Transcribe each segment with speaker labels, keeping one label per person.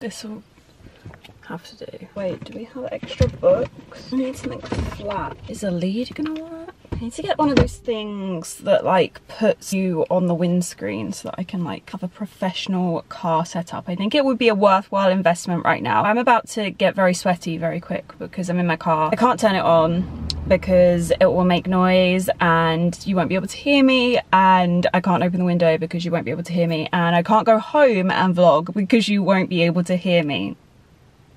Speaker 1: This will have to do. Wait, do we have extra books? I need something flat. Is a lead gonna work? I need to get one of those things that like puts you on the windscreen so that I can like have a professional car setup. I think it would be a worthwhile investment right now. I'm about to get very sweaty very quick because I'm in my car. I can't turn it on because it will make noise and you won't be able to hear me and I can't open the window because you won't be able to hear me and I can't go home and vlog because you won't be able to hear me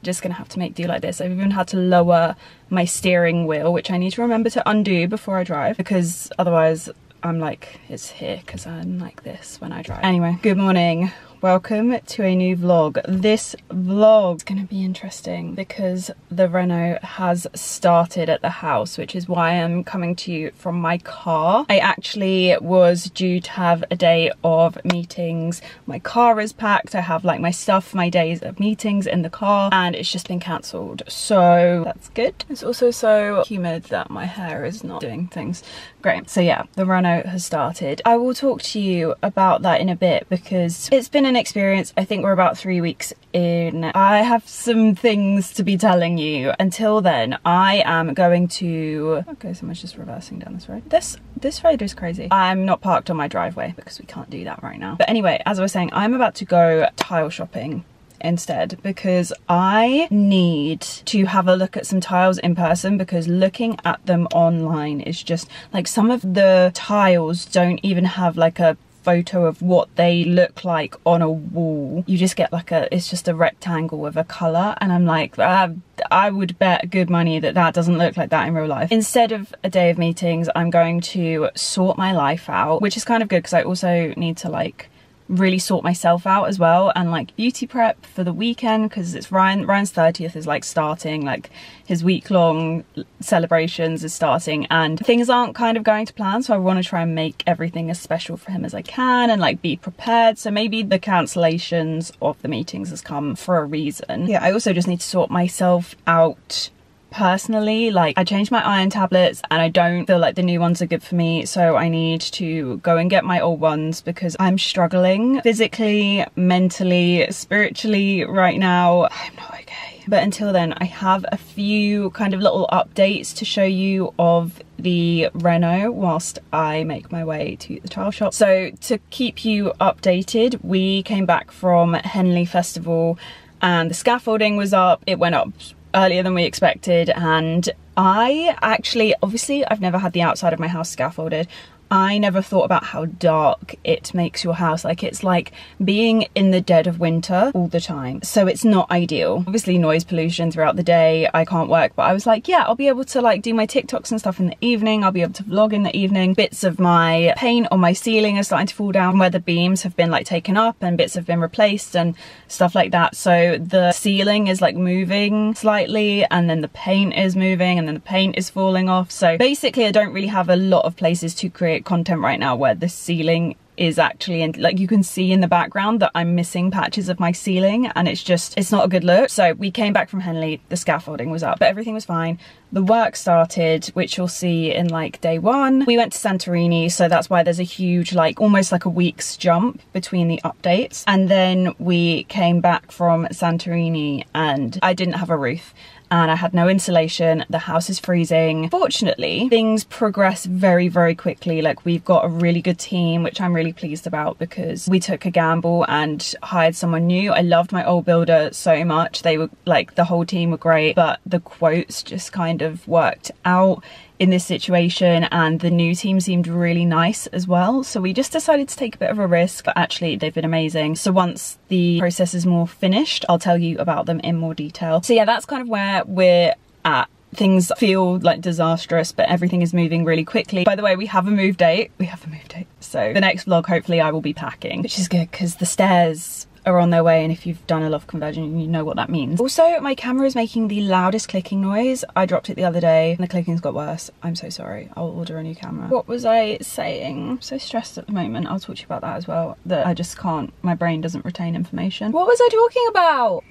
Speaker 1: just gonna have to make do like this. I've even had to lower my steering wheel, which I need to remember to undo before I drive because otherwise I'm like, it's here because I'm like this when I drive. Anyway, good morning welcome to a new vlog. This vlog is going to be interesting because the reno has started at the house, which is why I'm coming to you from my car. I actually was due to have a day of meetings. My car is packed. I have like my stuff, my days of meetings in the car, and it's just been cancelled. So that's good. It's also so humid that my hair is not doing things great. So yeah, the reno has started. I will talk to you about that in a bit because it's been experience. I think we're about three weeks in. I have some things to be telling you. Until then, I am going to... Okay, someone's just reversing down this road. This, this road is crazy. I'm not parked on my driveway because we can't do that right now. But anyway, as I was saying, I'm about to go tile shopping instead because I need to have a look at some tiles in person because looking at them online is just like some of the tiles don't even have like a photo of what they look like on a wall. You just get like a, it's just a rectangle with a colour and I'm like, uh, I would bet good money that that doesn't look like that in real life. Instead of a day of meetings, I'm going to sort my life out, which is kind of good because I also need to like really sort myself out as well. And like beauty prep for the weekend because it's Ryan Ryan's 30th is like starting like his week long celebrations is starting. And things aren't kind of going to plan so I want to try and make everything as special for him as I can and like be prepared. So maybe the cancellations of the meetings has come for a reason. Yeah I also just need to sort myself out personally like I changed my iron tablets and I don't feel like the new ones are good for me so I need to go and get my old ones because I'm struggling physically mentally spiritually right now I'm not okay but until then I have a few kind of little updates to show you of the Reno whilst I make my way to the tile shop. So to keep you updated, we came back from Henley Festival and the scaffolding was up. It went up earlier than we expected and I actually, obviously I've never had the outside of my house scaffolded. I never thought about how dark it makes your house. Like it's like being in the dead of winter all the time. So it's not ideal. Obviously noise pollution throughout the day. I can't work, but I was like, yeah, I'll be able to like do my TikToks and stuff in the evening. I'll be able to vlog in the evening. Bits of my paint on my ceiling are starting to fall down where the beams have been like taken up and bits have been replaced and stuff like that. So the ceiling is like moving slightly and then the paint is moving and then the paint is falling off. So basically I don't really have a lot of places to create content right now where the ceiling is actually in like you can see in the background that I'm missing patches of my ceiling and it's just it's not a good look. So we came back from Henley the scaffolding was up but everything was fine. The work started which you'll see in like day one. We went to Santorini so that's why there's a huge like almost like a week's jump between the updates. And then we came back from Santorini and I didn't have a roof and I had no insulation. The house is freezing. Fortunately, things progress very, very quickly. Like we've got a really good team, which I'm really pleased about because we took a gamble and hired someone new. I loved my old builder so much. They were like, the whole team were great, but the quotes just kind of worked out in this situation and the new team seemed really nice as well. So we just decided to take a bit of a risk, but actually they've been amazing. So once the process is more finished, I'll tell you about them in more detail. So yeah, that's kind of where we're at things feel like disastrous but everything is moving really quickly by the way we have a move date we have a move date so the next vlog hopefully i will be packing which is good because the stairs are on their way and if you've done a loft conversion you know what that means. Also my camera is making the loudest clicking noise. I dropped it the other day and the clicking's got worse. I'm so sorry. I'll order a new camera. What was I saying? I'm so stressed at the moment. I'll talk to you about that as well. That I just can't, my brain doesn't retain information. What was I talking about?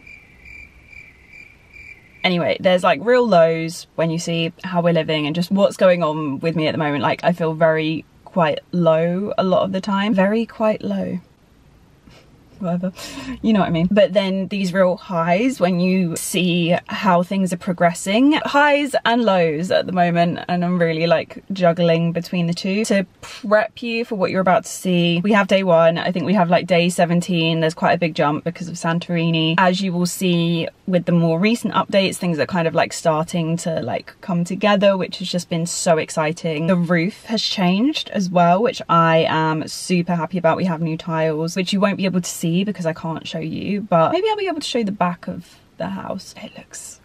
Speaker 1: Anyway, there's like real lows when you see how we're living and just what's going on with me at the moment. Like I feel very quite low a lot of the time. Very quite low. Whatever. You know what I mean. But then these real highs when you see how things are progressing. Highs and lows at the moment and I'm really like juggling between the two. To prep you for what you're about to see, we have day one. I think we have like day 17. There's quite a big jump because of Santorini. As you will see with the more recent updates, things are kind of like starting to like come together, which has just been so exciting. The roof has changed as well, which I am super happy about. We have new tiles, which you won't be able to see because I can't show you, but maybe I'll be able to show the back of the house. It looks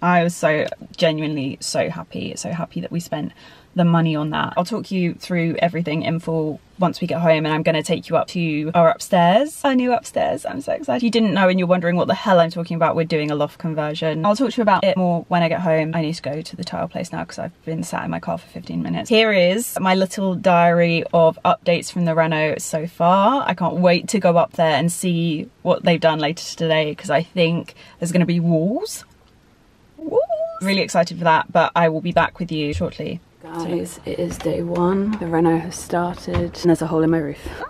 Speaker 1: I was so genuinely so happy, so happy that we spent the money on that. I'll talk you through everything in full once we get home and I'm going to take you up to our upstairs, our new upstairs. I'm so excited. If you didn't know and you're wondering what the hell I'm talking about, we're doing a loft conversion. I'll talk to you about it more when I get home. I need to go to the tile place now because I've been sat in my car for 15 minutes. Here is my little diary of updates from the reno so far. I can't wait to go up there and see what they've done later today because I think there's going to be walls. Walls. Really excited for that, but I will be back with you shortly. Guys, it is day one. The reno has started and there's a hole in my roof. Ah!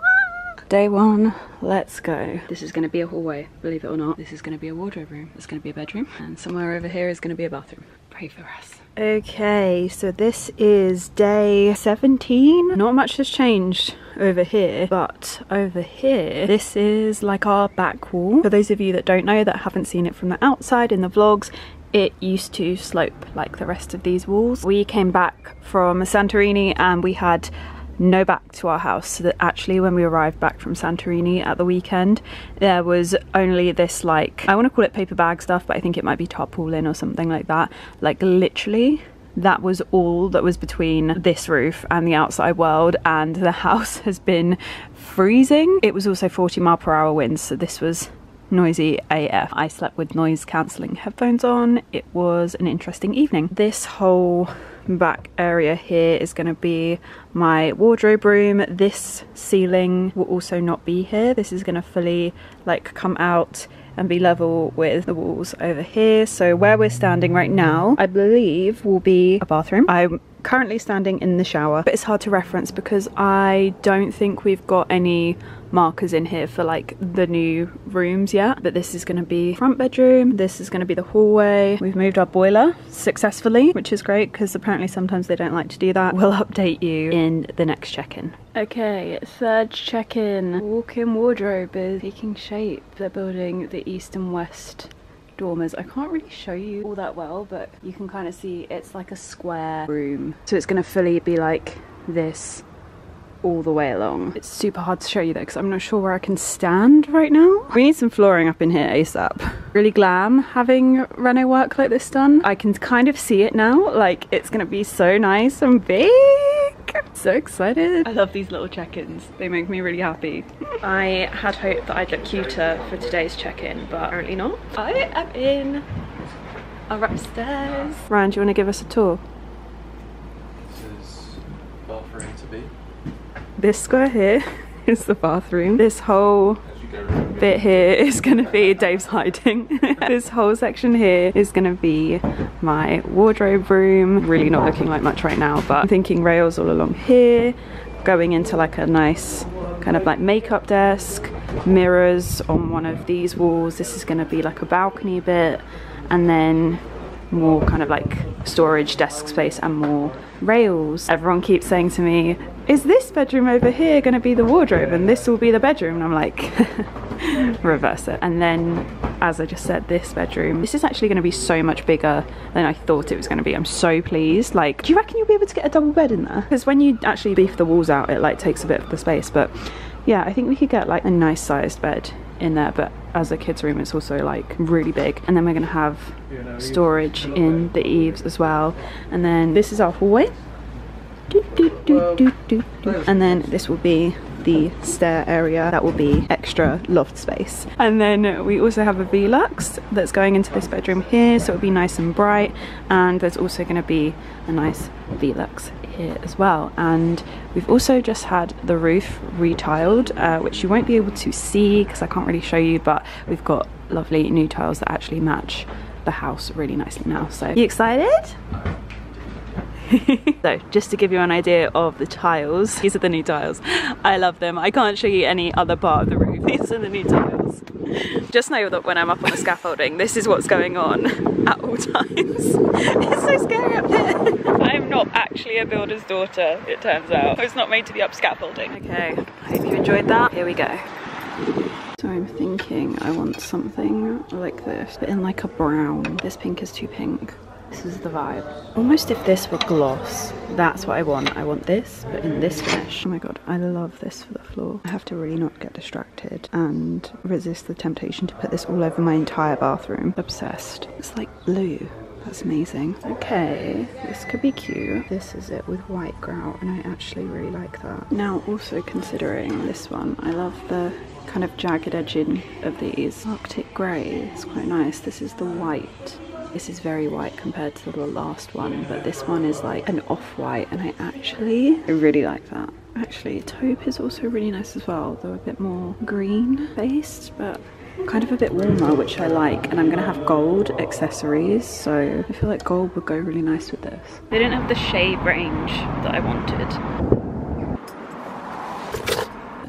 Speaker 1: Day one, let's go. This is gonna be a hallway, believe it or not. This is gonna be a wardrobe room. It's gonna be a bedroom. And somewhere over here is gonna be a bathroom. Pray for us. Okay, so this is day 17. Not much has changed over here, but over here, this is like our back wall. For those of you that don't know, that haven't seen it from the outside in the vlogs, it used to slope like the rest of these walls. We came back from Santorini and we had no back to our house. So that actually when we arrived back from Santorini at the weekend there was only this like I want to call it paper bag stuff but I think it might be tarpaulin or something like that. Like literally that was all that was between this roof and the outside world and the house has been freezing. It was also 40 mile per hour winds so this was noisy AF. I slept with noise cancelling headphones on. It was an interesting evening. This whole back area here is going to be my wardrobe room. This ceiling will also not be here. This is going to fully like come out and be level with the walls over here. So where we're standing right now, I believe will be a bathroom. I'm currently standing in the shower, but it's hard to reference because I don't think we've got any markers in here for like the new rooms yet. But this is going to be front bedroom this is going to be the hallway. We've moved our boiler successfully which is great because apparently sometimes they don't like to do that. We'll update you in the next check-in. Okay third check-in. Walk-in wardrobe is taking shape. They're building the east and west dormers. I can't really show you all that well, but you can kind of see it's like a square room. So it's going to fully be like this all the way along. It's super hard to show you though because I'm not sure where I can stand right now. We need some flooring up in here ASAP. Really glam having reno work like this done. I can kind of see it now, like it's gonna be so nice and big. I'm so excited. I love these little check-ins. They make me really happy. I had hoped that I'd look cuter for today's check-in, but apparently not. I am in our upstairs. Ryan, do you want to give us a tour?
Speaker 2: This is bathroom to be.
Speaker 1: This square here is the bathroom. This whole bit here is to be Dave's hiding. this whole section here is to be my wardrobe room. Really not looking like much right now, but I'm thinking rails all along here, going into like a nice kind of like makeup desk, mirrors on one of these walls. This is to be like a balcony bit, and then more kind of like storage desk space and more rails. Everyone keeps saying to me, is this bedroom over here going to be the wardrobe and this will be the bedroom? And I'm like, reverse it. And then, as I just said, this bedroom, this is actually going to be so much bigger than I thought it was going to be. I'm so pleased. Like, do you reckon you'll be able to get a double bed in there? Because when you actually beef the walls out, it like takes a bit of the space. But yeah, I think we could get like a nice sized bed in there. But as a kid's room, it's also like really big. And then we're going to have storage in the eaves as well. And then this is our hallway. Do, do, do, and then this will be the stair area. That will be extra loft space. And then we also have a velux that's going into this bedroom here so it'll be nice and bright. And there's also going to be a nice velux here as well. And we've also just had the roof retiled uh, which you won't be able to see because I can't really show you but we've got lovely new tiles that actually match the house really nicely now. So you excited so just to give you an idea of the tiles these are the new tiles i love them i can't show you any other part of the roof These are the new tiles. Just know that when I'm up on the scaffolding, this is what's going on at all times. it's so scary up here. I'm not actually a builder's daughter, it turns out. I was not made to be up scaffolding. Okay, I hope you enjoyed that. Here we go. So I'm thinking I want something like this, but in like a brown. This pink is too pink. This is the vibe. Almost if this were gloss, that's what I want. I want this, but in this finish. Oh my god, I love this for the floor. I have to really not get distracted and resist the temptation to put this all over my entire bathroom. Obsessed. It's like blue. That's amazing. Okay, this could be cute. This is it with white grout, and I actually really like that. Now, also considering this one, I love the kind of jagged edging of these. Arctic grey is quite nice. This is the white this is very white compared to the last one, but this one is like an off-white and I actually I really like that. Actually, taupe is also really nice as well, though a bit more green based, but kind of a bit warmer, which I like. And I'm gonna have gold accessories, so I feel like gold would go really nice with this. They didn't have the shade range that I wanted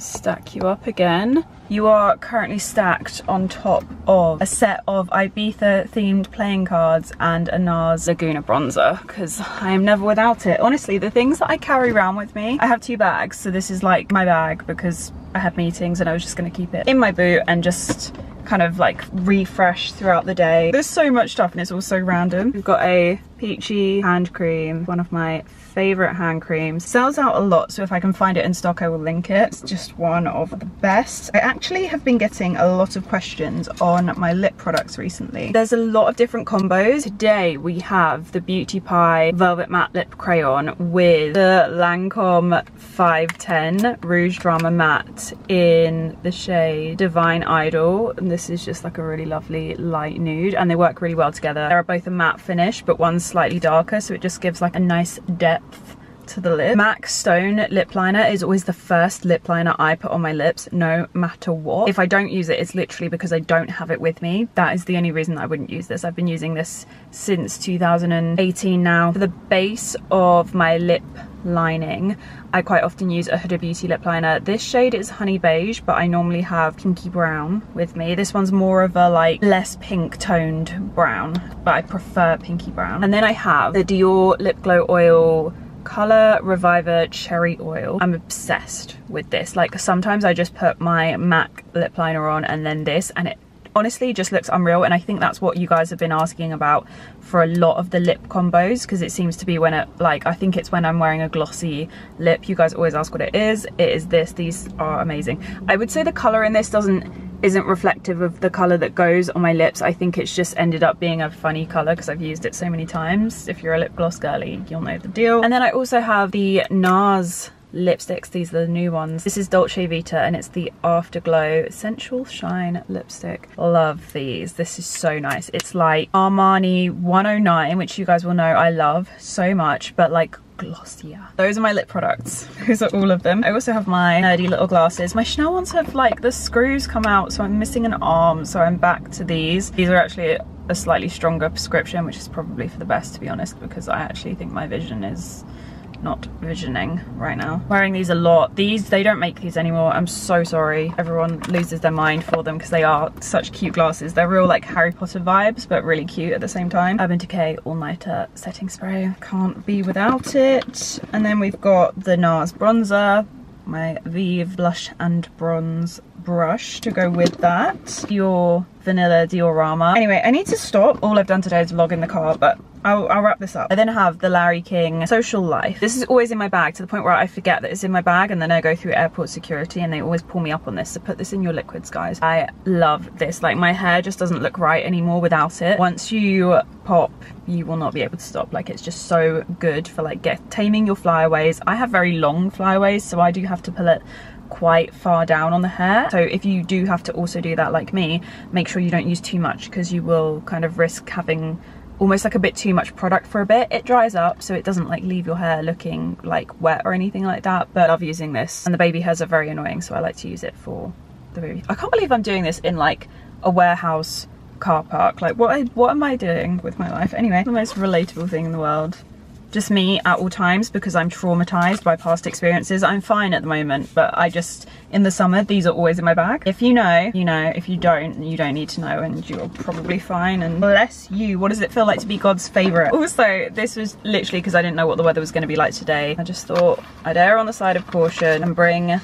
Speaker 1: stack you up again. You are currently stacked on top of a set of Ibiza themed playing cards and a NARS Laguna bronzer because I am never without it. Honestly, the things that I carry around with me, I have two bags. So this is like my bag because I had meetings and I was just gonna keep it in my boot and just kind of like refresh throughout the day. There's so much stuff and it's all so random. We've got a peachy hand cream, one of my favorite hand creams. Sells out a lot, so if I can find it in stock, I will link it. It's just one of the best. I actually have been getting a lot of questions on my lip products recently. There's a lot of different combos. Today we have the Beauty Pie Velvet Matte Lip Crayon with the Lancome 510 Rouge Drama Matte in the shade Divine Idol. And this is just like a really lovely light nude and they work really well together. They're both a matte finish, but one's slightly darker, so it just gives like a nice depth to the lip. MAC Stone lip liner is always the first lip liner I put on my lips, no matter what. If I don't use it, it's literally because I don't have it with me. That is the only reason I wouldn't use this. I've been using this since 2018 now. For the base of my lip lining, I quite often use a Huda Beauty lip liner. This shade is honey beige, but I normally have pinky brown with me. This one's more of a like less pink toned brown, but I prefer pinky brown. And then I have the Dior Lip Glow Oil Color Reviver Cherry Oil. I'm obsessed with this. Like sometimes I just put my MAC lip liner on and then this and it honestly just looks unreal and I think that's what you guys have been asking about for a lot of the lip combos because it seems to be when it like I think it's when I'm wearing a glossy lip. You guys always ask what it is. It is this. These are amazing. I would say the color in this doesn't isn't reflective of the color that goes on my lips. I think it's just ended up being a funny color because I've used it so many times. If you're a lip gloss girly you'll know the deal. And then I also have the NARS lipsticks. These are the new ones. This is Dolce Vita and it's the Afterglow Sensual Shine lipstick. Love these. This is so nice. It's like Armani 109, which you guys will know I love so much, but like glossier. Those are my lip products. Those are all of them. I also have my nerdy little glasses. My Chanel ones have like the screws come out so I'm missing an arm so I'm back to these. These are actually a slightly stronger prescription which is probably for the best to be honest because I actually think my vision is not visioning right now. Wearing these a lot. These, they don't make these anymore. I'm so sorry. Everyone loses their mind for them because they are such cute glasses. They're real like Harry Potter vibes, but really cute at the same time. Urban Decay All Nighter Setting Spray. Can't be without it. And then we've got the NARS bronzer, my Vieve blush and bronze brush to go with that. Your vanilla diorama. Anyway, I need to stop. All I've done today is vlog in the car, but I'll, I'll, wrap this up. I then have the Larry King Social Life. This is always in my bag to the point where I forget that it's in my bag and then I go through airport security and they always pull me up on this. So put this in your liquids, guys. I love this. Like my hair just doesn't look right anymore without it. Once you pop, you will not be able to stop. Like it's just so good for like get taming your flyaways. I have very long flyaways, so I do have to pull it quite far down on the hair. So if you do have to also do that like me, make sure you don't use too much because you will kind of risk having almost like a bit too much product for a bit. It dries up so it doesn't like leave your hair looking like wet or anything like that. But I love using this and the baby hairs are very annoying so I like to use it for the baby. I can't believe I'm doing this in like a warehouse car park. Like what, I, what am I doing with my life? Anyway, the most relatable thing in the world just me at all times because I'm traumatized by past experiences. I'm fine at the moment, but I just, in the summer, these are always in my bag. If you know, you know. If you don't, you don't need to know and you're probably fine. And bless you. What does it feel like to be God's favorite? Also, this was literally because I didn't know what the weather was going to be like today. I just thought I'd err on the side of caution and bring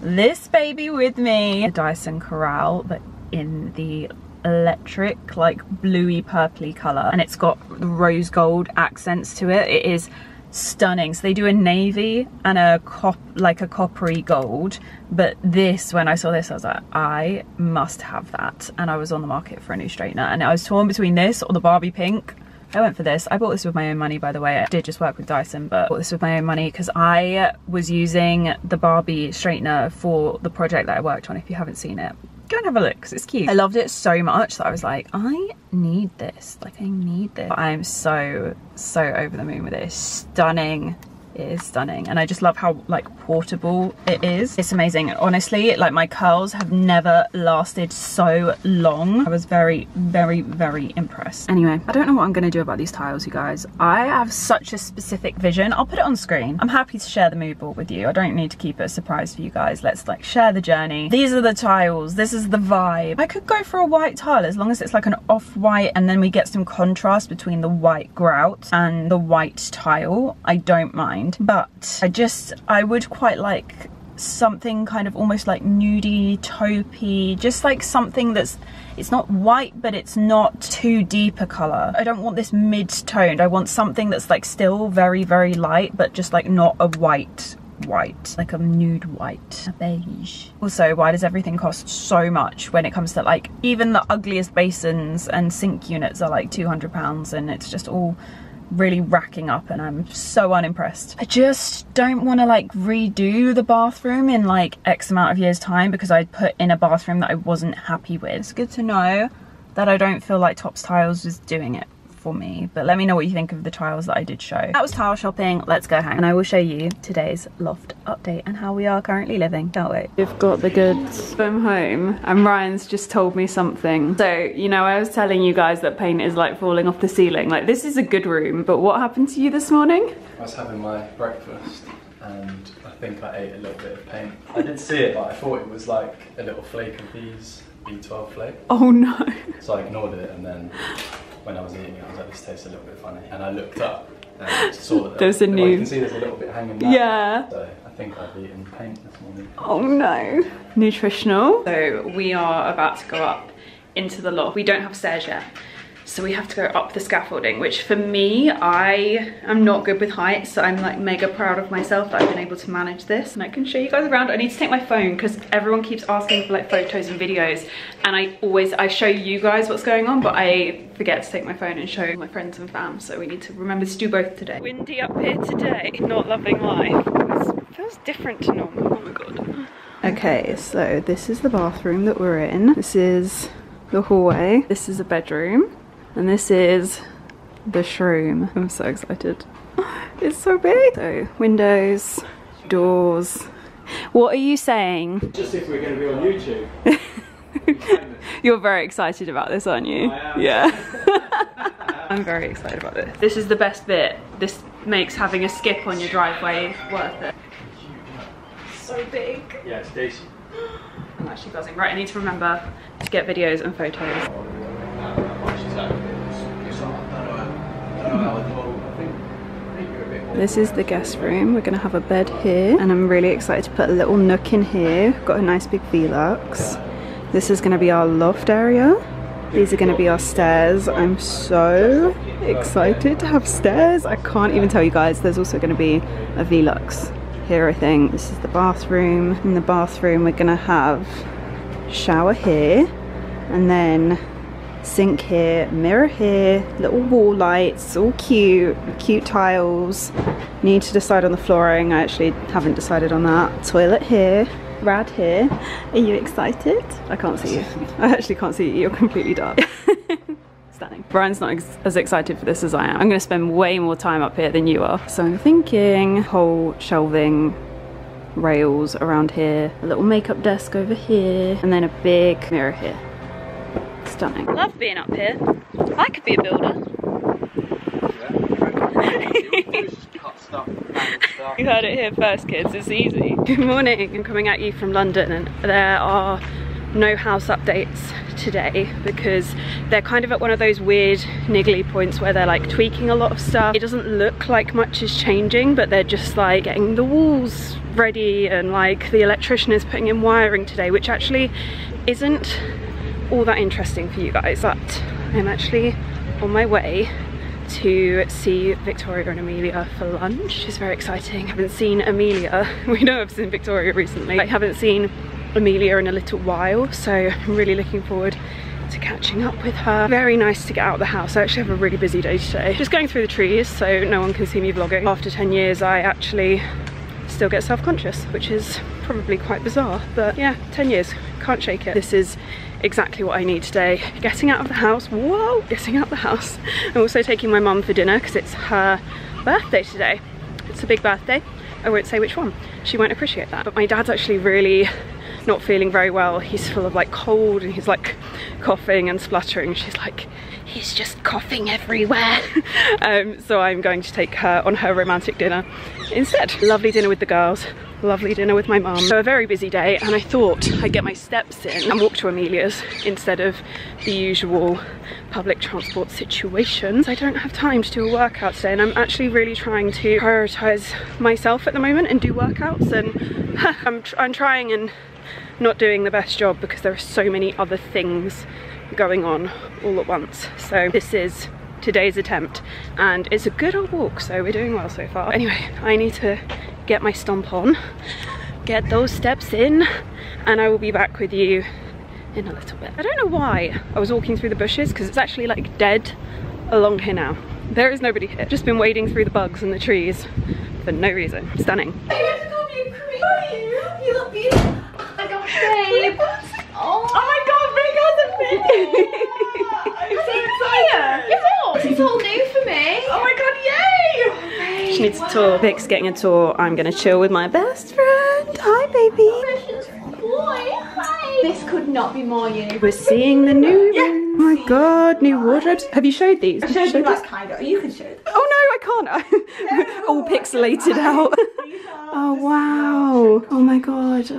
Speaker 1: this baby with me. The Dyson Corral, but in the electric like bluey purpley color and it's got rose gold accents to it it is stunning so they do a navy and a cop like a coppery gold but this when i saw this i was like i must have that and i was on the market for a new straightener and i was torn between this or the barbie pink I went for this. I bought this with my own money, by the way. I did just work with Dyson, but bought this with my own money because I was using the Barbie straightener for the project that I worked on, if you haven't seen it go and have a look because it's cute. I loved it so much that I was like, I need this. Like, I need this. I am so, so over the moon with it. It's stunning is stunning and I just love how like portable it is. It's amazing. Honestly, like my curls have never lasted so long. I was very, very, very impressed. Anyway, I don't know what I'm gonna do about these tiles, you guys. I have such a specific vision. I'll put it on screen. I'm happy to share the mood board with you. I don't need to keep it a surprise for you guys. Let's like share the journey. These are the tiles. This is the vibe. I could go for a white tile as long as it's like an off-white and then we get some contrast between the white grout and the white tile. I don't mind mind but I just I would quite like something kind of almost like nudie taupey just like something that's it's not white but it's not too deep a color I don't want this mid-toned. I want something that's like still very very light but just like not a white white like a nude white. A beige. Also why does everything cost so much when it comes to like even the ugliest basins and sink units are like 200 pounds and it's just all really racking up and I'm so unimpressed. I just don't want to like redo the bathroom in like X amount of years time because I put in a bathroom that I wasn't happy with. It's good to know that I don't feel like Topps Tiles is doing it for me but let me know what you think of the tiles that I did show. That was tile shopping, let's go home and I will show you today's loft update and how we are currently living, can't wait. We've got the goods from home and Ryan's just told me something. So, you know, I was telling you guys that paint is like falling off the ceiling. Like this is a good room, but what happened to you this morning?
Speaker 2: I was having my breakfast and I think I ate a little bit of paint. I did see it, but I thought it was like a little flake of these B12 flake.
Speaker 1: Oh no.
Speaker 2: So I ignored it and then when I was eating it, I was like, this tastes a little bit funny. And I looked up and saw that
Speaker 1: there's a new.
Speaker 2: You can see there's a little bit hanging down.
Speaker 1: Yeah.
Speaker 2: So I think I've eaten paint this morning.
Speaker 1: Oh no. Nutritional. So we are about to go up into the loft. We don't have stairs yet. So we have to go up the scaffolding, which for me, I am not good with heights. So I'm like mega proud of myself that I've been able to manage this. And I can show you guys around. I need to take my phone because everyone keeps asking for like photos and videos. And I always, I show you guys what's going on, but I forget to take my phone and show my friends and fam. So we need to remember to do both today. Windy up here today, not loving life. It feels different to normal, oh my God. Okay, so this is the bathroom that we're in. This is the hallway. This is a bedroom. And this is the shroom. I'm so excited. It's so big. So windows, doors. What are you saying?
Speaker 2: Just if we're going to be on
Speaker 1: YouTube. You're very excited about this, aren't you? Yeah. I'm very excited about this. This is the best bit. This makes having a skip on your driveway worth it. So big.
Speaker 2: Yeah, it's decent.
Speaker 1: I'm actually buzzing. Right, I need to remember to get videos and photos. Oh, This is the guest room. We're gonna have a bed here and I'm really excited to put a little nook in here. Got a nice big Velux. This is gonna be our loft area. These are gonna be our stairs. I'm so excited to have stairs. I can't even tell you guys. There's also gonna be a Velux here I think. This is the bathroom. In the bathroom we're gonna have shower here and then sink here, mirror here, little wall lights, all cute, cute tiles. Need to decide on the flooring, I actually haven't decided on that. Toilet here, rad here. Are you excited? I can't see you. I actually can't see you, you're completely dark. Stunning. Ryan's not ex as excited for this as I am. I'm gonna spend way more time up here than you are. So I'm thinking whole shelving rails around here, a little makeup desk over here, and then a big mirror here stunning. Love being up here. I could be a builder. You heard it here first, kids. It's easy. Good morning. I'm coming at you from London, and there are no house updates today because they're kind of at one of those weird niggly points where they're like tweaking a lot of stuff. It doesn't look like much is changing, but they're just like getting the walls ready and like the electrician is putting in wiring today, which actually isn't all that interesting for you guys. But I'm actually on my way to see Victoria and Amelia for lunch, is very exciting. I haven't seen Amelia, we know I've seen Victoria recently. I haven't seen Amelia in a little while, so I'm really looking forward to catching up with her. Very nice to get out of the house. I actually have a really busy day today. Just going through the trees so no one can see me vlogging. After 10 years, I actually still get self-conscious, which is probably quite bizarre, but yeah, 10 years, can't shake it. This is exactly what I need today. Getting out of the house, whoa, getting out of the house. I'm also taking my mum for dinner because it's her birthday today. It's a big birthday. I won't say which one. She won't appreciate that. But my dad's actually really not feeling very well. He's full of like cold and he's like coughing and spluttering. She's like, he's just coughing everywhere. um, so I'm going to take her on her romantic dinner instead. Lovely dinner with the girls lovely dinner with my mum. So a very busy day and I thought I'd get my steps in and walk to Amelia's instead of the usual public transport situations. I don't have time to do a workout today and I'm actually really trying to prioritize myself at the moment and do workouts and I'm, tr I'm trying and not doing the best job because there are so many other things going on all at once. So this is today's attempt and it's a good old walk so we're doing well so far. Anyway, I need to get my stomp on, get those steps in, and I will be back with you in a little bit. I don't know why I was walking through the bushes because it's actually like dead along here now. There is nobody here. Just been wading through the bugs and the trees for no reason. Stunning.
Speaker 3: You look beautiful. Oh my babe. Oh,
Speaker 1: my god, Ring has a baby! I'm so excited!
Speaker 3: It's all. This is all new for me.
Speaker 1: Oh my god, yay! She needs a tour. Vic's getting a tour. I'm gonna chill with my best friend. Hi, baby.
Speaker 3: Precious boy. Hi. This could not be more you.
Speaker 1: We're seeing the new room. Oh my god, new wardrobes. Have you showed these?
Speaker 3: I
Speaker 1: Have you
Speaker 3: showed you
Speaker 1: these?
Speaker 3: like kind of. You can show them.
Speaker 1: Oh no, I can't. All pixelated out. Oh wow. Oh my god.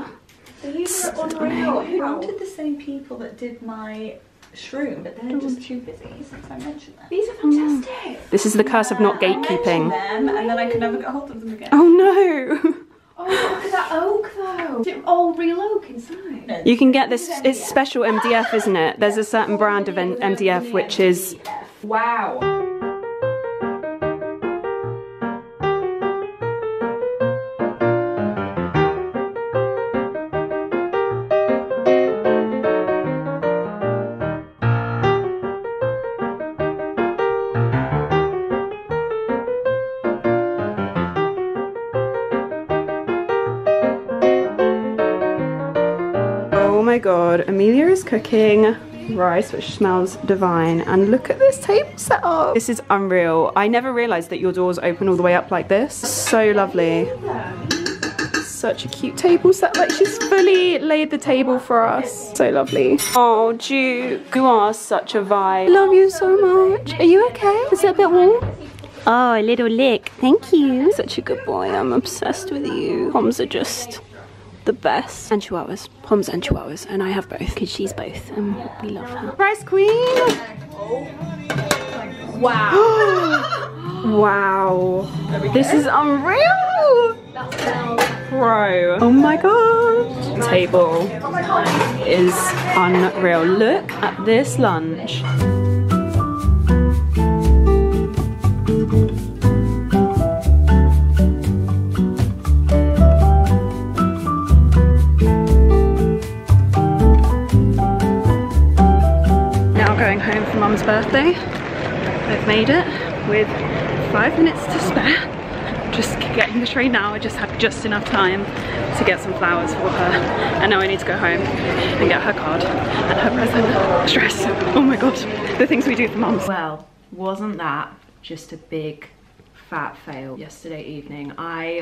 Speaker 3: These are unreal. Who wanted the same people that did my shroom, but they're just too busy since I mentioned them. These are fantastic. Mm.
Speaker 1: This is the curse of not
Speaker 3: I
Speaker 1: gatekeeping.
Speaker 3: them, and then I can never get hold of them again.
Speaker 1: Oh no.
Speaker 3: Oh, look at that oak though. Is it all real oak inside?
Speaker 1: You can get this, it's special MDF, isn't it? There's a certain brand of MDF which is
Speaker 3: Wow.
Speaker 1: God, Amelia is cooking rice which smells divine and look at this table setup. This is unreal. I never realised that your doors open all the way up like this. So lovely. Such a cute table set. Like she's fully laid the table for us. So lovely. Oh Duke, you are such a vibe. Love you so much. Are you okay? Is it a bit warm? Oh, a little lick. Thank you. Such a good boy. I'm obsessed with you. Poms are just the best. And chihuahuas. Poms and chihuahuas. And I have both because she's both and we love her. Rice Queen!
Speaker 3: Wow.
Speaker 1: Wow. This is unreal! Bro. Oh my god. Table is unreal. Look at this lunch. Mum's birthday. I've made it with five minutes to spare. Just getting the train now. I just had just enough time to get some flowers for her. And now I need to go home and get her card and her present. Stress. Oh my god. The things we do for mums. Well, wasn't that just a big fat fail yesterday evening? I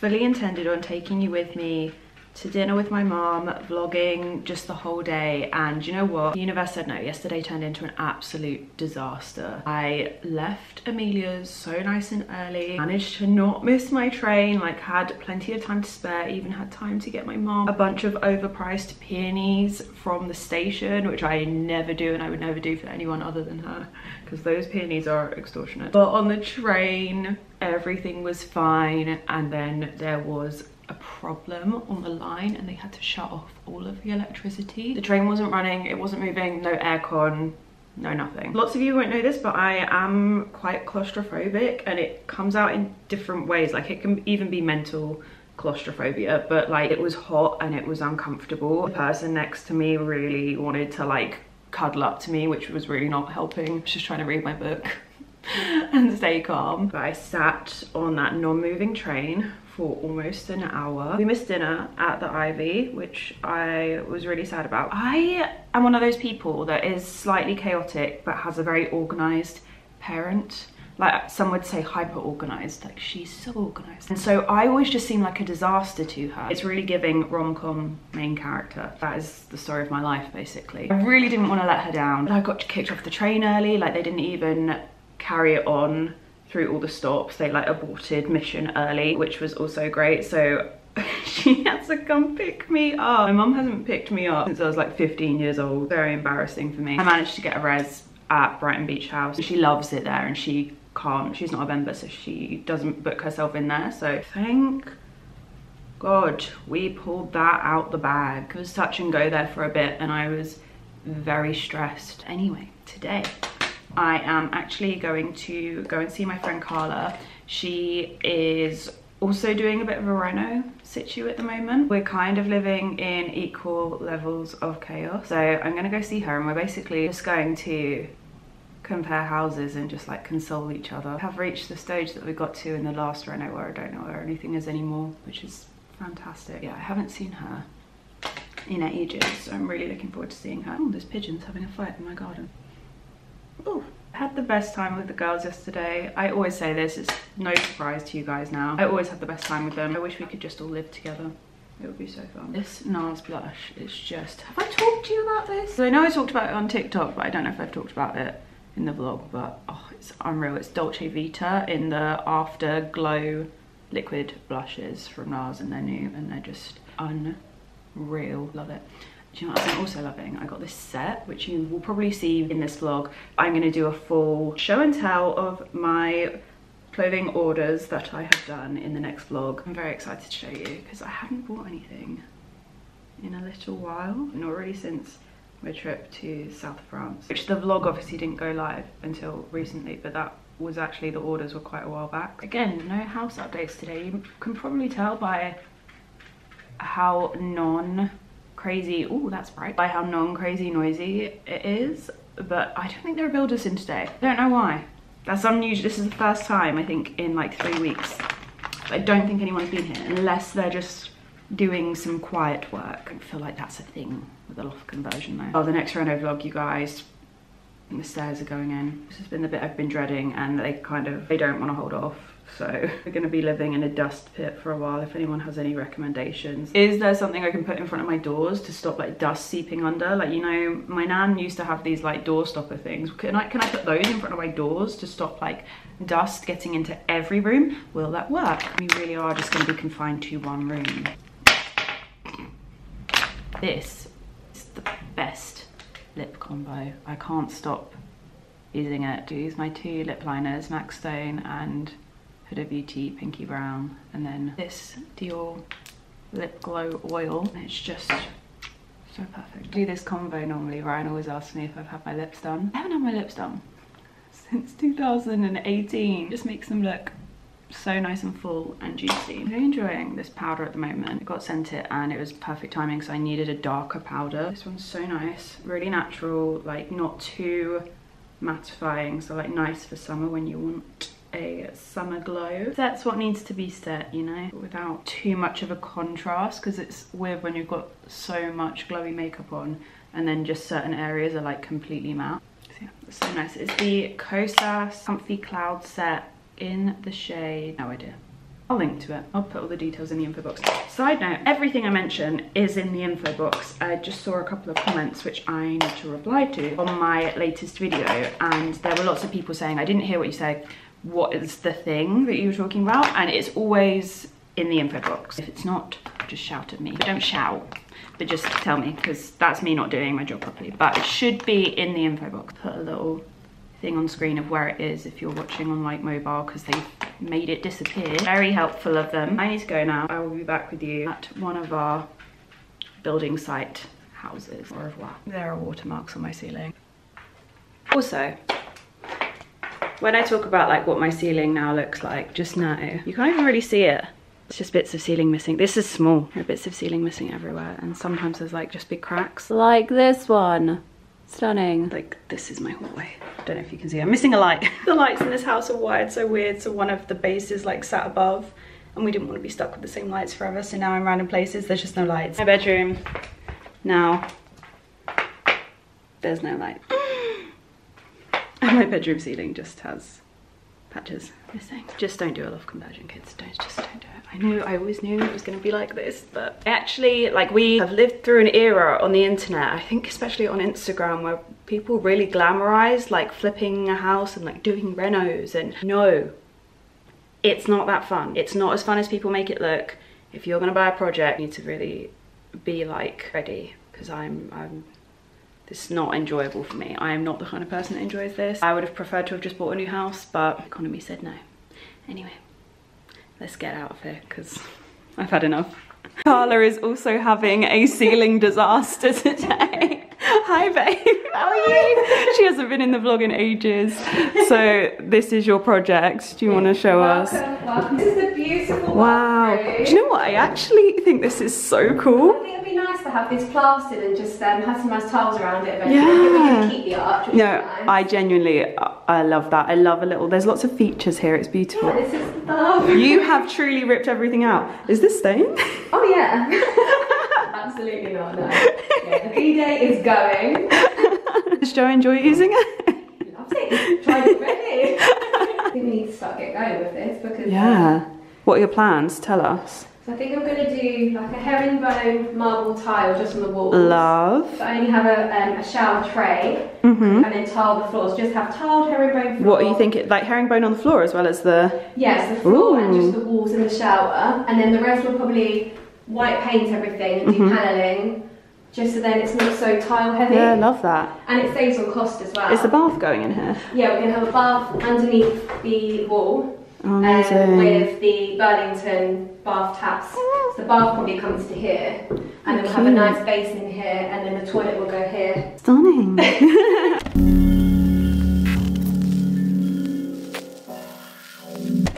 Speaker 1: fully intended on taking you with me to dinner with my mom, vlogging just the whole day. And you know what? The universe said no. Yesterday turned into an absolute disaster. I left Amelia's so nice and early, managed to not miss my train, like had plenty of time to spare, even had time to get my mom a bunch of overpriced peonies from the station, which I never do and I would never do for anyone other than her because those peonies are extortionate. But on the train, everything was fine and then there was a problem on the line and they had to shut off all of the electricity. The train wasn't running, it wasn't moving, no aircon, no nothing. Lots of you won't know this, but I am quite claustrophobic and it comes out in different ways. Like it can even be mental claustrophobia, but like it was hot and it was uncomfortable. The person next to me really wanted to like cuddle up to me, which was really not helping. Just trying to read my book and stay calm. But I sat on that non-moving train for almost an hour. We missed dinner at the Ivy, which I was really sad about. I am one of those people that is slightly chaotic, but has a very organized parent. Like some would say hyper organized like she's so organized. And so i always just seem like a disaster to her. It's really giving rom-com main character. That is the story of my life basically. I really didn't want to let her down. But i got kicked off the train early like they didn't even carry it on through all the stops they like aborted mission early which was also great so she had to come pick me up my mum hasn't picked me up since i was like 15 years old very embarrassing for me i managed to get a res at Brighton Beach House. She loves it there and she can't, she's not a member, so she doesn't book herself in there. So thank God we pulled that out the bag. It was touch and go there for a bit and I was very stressed. Anyway, today I am actually going to go and see my friend Carla. She is also doing a bit of a reno situ at the moment. We're kind of living in equal levels of chaos. So I'm gonna go see her and we're basically just going to compare houses and just like console each other. have reached the stage that we got to in the last reno where I don't know where anything is anymore, which is fantastic. Yeah, I haven't seen her in ages, so I'm really looking forward to seeing her. Oh, there's pigeons having a fight in my garden. Oh, had the best time with the girls yesterday. I always say this, it's no surprise to you guys now. I always have the best time with them. I wish we could just all live together. It would be so fun. This NARS blush is just... Have I talked to you about this? So I know I talked about it on TikTok, but I don't know if I've talked about it in the vlog, but oh, it's unreal. It's Dolce Vita in the Afterglow liquid blushes from NARS and they're new and they're just unreal. Love it. You know what I'm also loving? I got this set, which you will probably see in this vlog. I'm gonna do a full show and tell of my clothing orders that I have done in the next vlog. I'm very excited to show you because I haven't bought anything in a little while, not really since my trip to South France, which the vlog obviously didn't go live until recently, but that was actually the orders were quite a while back. Again, no house updates today. You can probably tell by how non crazy, oh that's bright, by how non crazy noisy it is, but I don't think there are builders in today. I don't know why. That's unusual, this is the first time I think in like three weeks. I don't think anyone's been here unless they're just doing some quiet work. I feel like that's a thing with the loft conversion though. Oh, the next reno vlog, you guys, the stairs are going in. This has been the bit I've been dreading and they kind of, they don't want to hold off. So we're to be living in a dust pit for a while if anyone has any recommendations. Is there something I can put in front of my doors to stop like dust seeping under? Like, you know, my nan used to have these like door stopper things. Can I, can I put those in front of my doors to stop like dust getting into every room? Will that work? We really are just to be confined to one room. This is the best lip combo. I can't stop using it. I use my two lip liners, MAC Stone and Huda Beauty Pinky Brown. And then this Dior Lip Glow Oil. It's just so perfect. I do this combo normally. Ryan always asks me if I've had my lips done. I haven't had my lips done since 2018. Just makes them look so nice and full and juicy. I'm really enjoying this powder at the moment. I got sent it and it was perfect timing because I needed a darker powder. This one's so nice, really natural, like not too mattifying, so like nice for summer when you want a summer glow. That's what needs to be set, you know, without too much of a contrast because it's weird when you've got so much glowy makeup on and then just certain areas are like completely matte. So yeah, so nice. It's the Kosas Comfy Cloud Set in the shade, no idea. I'll link to it. I'll put all the details in the info box. Side note, everything I mention is in the info box. I just saw a couple of comments which I need to reply to on my latest video and there were lots of people saying, I didn't hear what you said. What is the thing that you were talking about? And it's always in the info box. If it's not, just shout at me. But don't shout, but just tell me because that's me not doing my job properly. But it should be in the info box. Put a little thing on screen of where it is if you're watching on like mobile because they've made it disappear. Very helpful of them. I need to go now. I will be back with you at one of our building site houses. Au revoir. There are watermarks on my ceiling. Also, when I talk about like what my ceiling now looks like, just now, you can't even really see it. It's just bits of ceiling missing. This is small. There are bits of ceiling missing everywhere and sometimes there's like just big cracks. Like this one. Stunning. Like this is my hallway. Don't know if you can see. I'm missing a light. the lights in this house are wired so weird. So one of the bases like sat above and we didn't want to be stuck with the same lights forever. So now in random places, there's just no lights. My bedroom now, there's no light. My bedroom ceiling just has patches missing. Just don't do a loft conversion, kids. Don't just don't do it. I knew, I always knew it was gonna be like this, but actually, like we have lived through an era on the internet, I think especially on Instagram, where people really glamorize like flipping a house and like doing renos and no, it's not that fun. It's not as fun as people make it look. If you're gonna buy a project, you need to really be like ready because I'm, I'm this is not enjoyable for me. I am not the kind of person that enjoys this. I would have preferred to have just bought a new house, but economy said no. Anyway, let's get out of here because I've had enough. Carla is also having a ceiling disaster today. Hi babe, how are you? She hasn't been in the vlog in ages. So this is your project. Do you want to show us?
Speaker 4: Welcome, welcome. This is a beautiful
Speaker 1: Wow. Do you know what? I actually think this is so cool.
Speaker 4: I think it'd be nice to have this plastered and just um, have some nice tiles around it eventually.
Speaker 1: Yeah.
Speaker 4: Maybe we can keep the arch.
Speaker 1: No,
Speaker 4: nice.
Speaker 1: I genuinely, I love that. I love a little, there's lots of features here. It's beautiful.
Speaker 4: Yeah, this is bathroom.
Speaker 1: You have truly ripped everything out. Is this staying?
Speaker 4: Oh yeah. Absolutely not. No. Yeah, the bidet is going.
Speaker 1: Does Joe enjoy using it?
Speaker 4: Loves it. Tried it already. I think we need to start getting going with this because.
Speaker 1: Yeah. What are your plans? Tell us.
Speaker 4: So I think I'm going to do like a herringbone marble tile just on the walls.
Speaker 1: Love.
Speaker 4: So I only have a, um, a shower tray
Speaker 1: hmm
Speaker 4: and then tile the floors. Just have tiled herringbone floor.
Speaker 1: What are you thinking? Like herringbone on the floor as well as the.
Speaker 4: Yes, the floor and just the walls in the shower, and then the rest will probably white paint everything and do
Speaker 1: Mhm.
Speaker 4: paneling, just so then it's not so tile heavy,
Speaker 1: Yeah, love that.
Speaker 4: and it saves on cost as well.
Speaker 1: Is the bath going in here?
Speaker 4: yeah, we're gonna have a bath underneath the wall,
Speaker 1: Oh,
Speaker 4: um, with the Burlington bath taps. So the bath probably comes to here, and then we'll have a nice basin here, and then the toilet will go here.
Speaker 1: Stunning.